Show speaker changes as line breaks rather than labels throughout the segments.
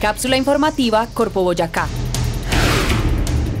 Cápsula informativa Corpo Boyacá.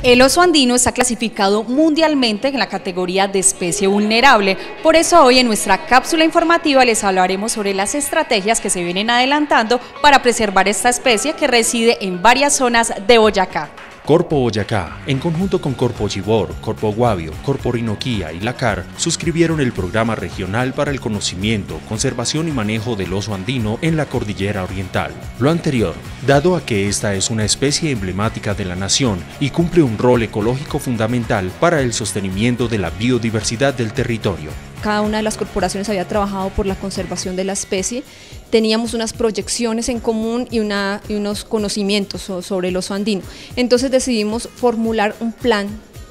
El oso andino está clasificado mundialmente en la categoría de especie vulnerable. Por eso hoy en nuestra cápsula informativa les hablaremos sobre las estrategias que se vienen adelantando para preservar esta especie que reside en varias zonas de Boyacá.
Corpo Boyacá, en conjunto con Corpo Chibor, Corpo Guavio, Corpo Rinoquía y LACAR, suscribieron el Programa Regional para el Conocimiento, Conservación y Manejo del Oso Andino en la Cordillera Oriental. Lo anterior, dado a que esta es una especie emblemática de la nación y cumple un rol ecológico fundamental para el sostenimiento de la biodiversidad del territorio
cada una de las corporaciones había trabajado por la conservación de la especie, teníamos unas proyecciones en común y, unos conocimientos sobre el oso andino. Entonces decidimos formular un plan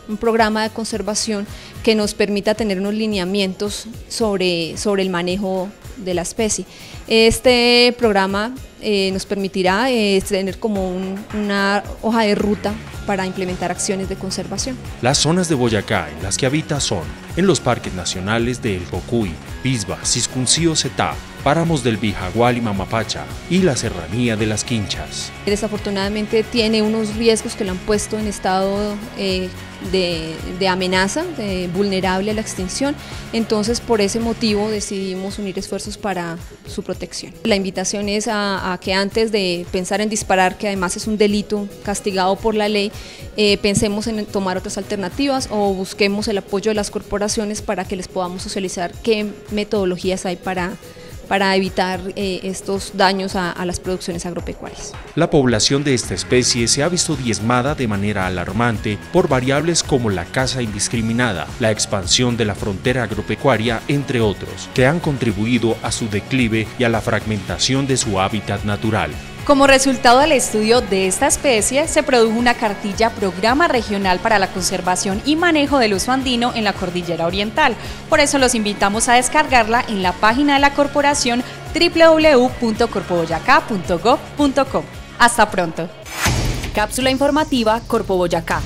un programa de conservación que nos permita tener unos lineamientos sobre el manejo de la especie. Este programa eh, nos permitirá eh, tener como una hoja de ruta para implementar acciones de conservación.
Las zonas de Boyacá en las que habita son en los parques nacionales de El Cocuy, Pisba, Ciscuncío Setá, páramos del Bijagual y Mamapacha y la serranía de las Quinchas.
Desafortunadamente tiene unos riesgos que lo han puesto en estado eh, de, amenaza, vulnerable a la extinción, entonces por ese motivo decidimos unir esfuerzos para su protección. La invitación es a, que antes de pensar en disparar, que además es un delito castigado por la ley, eh, pensemos en tomar otras alternativas o busquemos el apoyo de las corporaciones para que les podamos socializar qué metodologías hay para para evitar eh, estos daños a, a, las producciones agropecuarias.
La población de esta especie se ha visto diezmada de manera alarmante por variables como la caza indiscriminada, la expansión de la frontera agropecuaria, entre otros, que han contribuido a su declive y a la fragmentación de su hábitat natural.
Como resultado del estudio de esta especie, se produjo una cartilla Programa Regional para la Conservación y Manejo del Uso Andino en la Cordillera Oriental. Por eso los invitamos a descargarla en la página de la corporación www.corpoboyacá.gov.co. Hasta pronto. Cápsula informativa Corpo Boyacá.